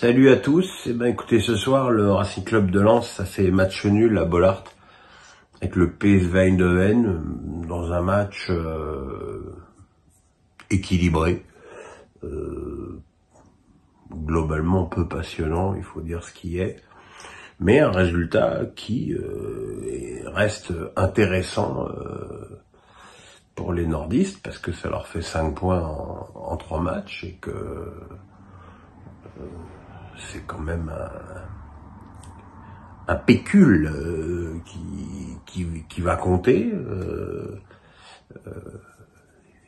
Salut à tous. Eh ben, écoutez, ce soir, le Racing Club de Lens, ça fait match nul à Bollard avec le PSV Eindhoven dans un match euh, équilibré, euh, globalement peu passionnant, il faut dire ce qui est, mais un résultat qui euh, reste intéressant pour les nordistes parce que ça leur fait 5 points en, en 3 matchs et que c'est quand même un, pécule euh, qui, qui, va compter. Euh, euh,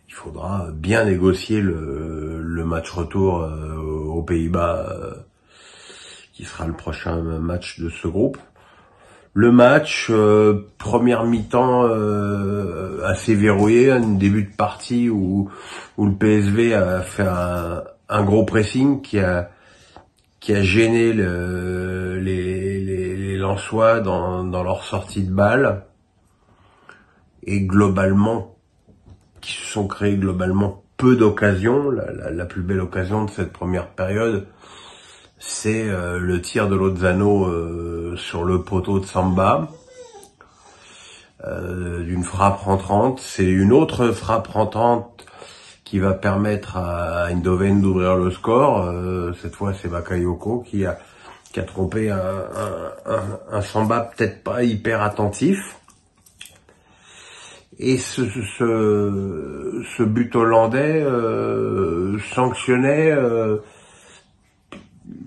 il faudra bien négocier le, le match retour aux Pays-Bas, qui sera le prochain match de ce groupe. Le match, première mi-temps assez verrouillé, un début de partie où, où le PSV a fait un, un gros pressing qui a qui a gêné le, les, les, Lensois dans, leur sortie de balle et globalement qui se sont créés globalement peu d'occasions. La, la, plus belle occasion de cette première période, c'est euh, le tir de Lozano euh, sur le poteau de Samba, euh, d'une frappe rentrante. C'est une autre frappe rentrante qui va permettre à Eindhoven d'ouvrir le score. Euh, cette fois, c'est Bakayoko qui a, qui a trompé un, un, un, Samba peut-être pas hyper attentif. Et ce, ce, ce but hollandais euh, sanctionnait euh,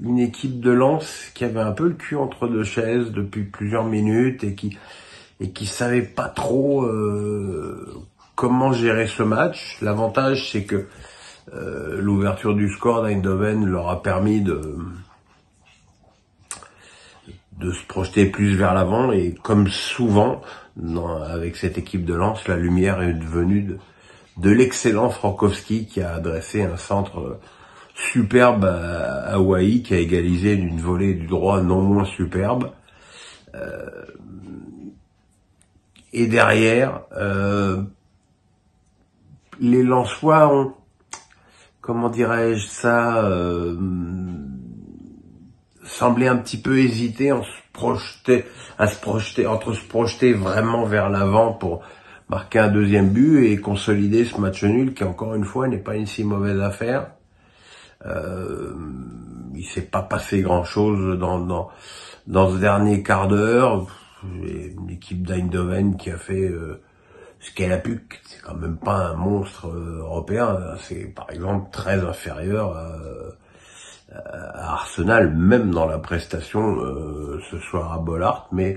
une équipe de Lens qui avait un peu le cul entre deux chaises depuis plusieurs minutes et qui et qui savait pas trop comment gérer ce match. L'avantage, c'est que euh, l'ouverture du score d'Eindhoven leur a permis de se projeter plus vers l'avant et comme souvent avec cette équipe de lance, la lumière est devenue de, de l'excellent Frankowski qui a adressé un centre superbe à Hawaï, qui a égalisé d'une volée du droit non moins superbe. Euh, et derrière, euh, les Lensois ont, comment dirais-je ça, euh, semblé un petit peu hésiter en se projeter, à se projeter, entre se projeter vraiment vers l'avant pour marquer un deuxième but et consolider ce match nul qui encore une fois n'est pas une si mauvaise affaire. Euh, il s'est pas passé grand chose dans, dans, ce dernier quart d'heure. L'équipe d'Eindhoven qui a fait euh, ce qu'elle a pu, c'est quand même pas un monstre euh, européen, c'est par exemple très inférieur à, Arsenal, même dans la prestation euh, ce soir à Bollard, mais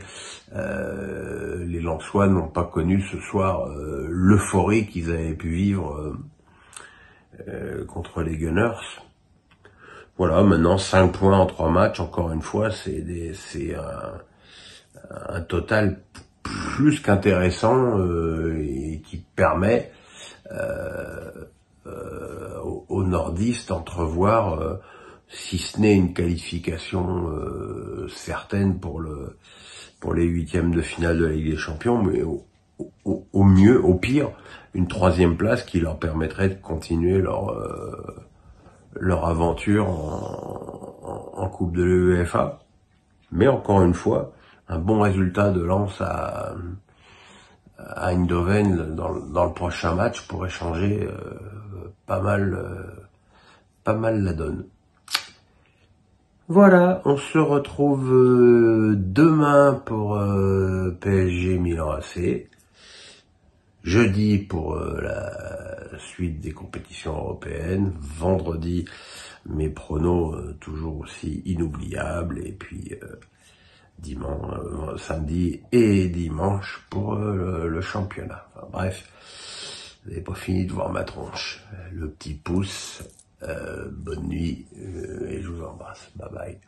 euh, les Lensois n'ont pas connu ce soir l'euphorie qu'ils avaient pu vivre contre les Gunners. Voilà, maintenant 5 points en 3 matchs, encore une fois, c'est un total plus qu'intéressant euh, et qui permet euh, euh, aux, nordistes d'entrevoir, si ce n'est une qualification certaine pour le pour les huitièmes de finale de la Ligue des Champions, mais au, mieux, au pire, une troisième place qui leur permettrait de continuer leur leur aventure en, en Coupe de l'UEFA. Mais encore une fois, un bon résultat de lance à, Eindhoven dans, dans, le prochain match pourrait changer euh, pas mal euh, pas mal la donne. Voilà, on se retrouve euh, demain pour PSG Milan AC, jeudi pour la suite des compétitions européennes, vendredi mes pronos toujours aussi inoubliables. Et puis dimanche, euh, samedi et dimanche pour euh, le, championnat. bref, vous n'avez pas fini de voir ma tronche. Le petit pouce, euh, bonne nuit et je vous embrasse. Bye bye.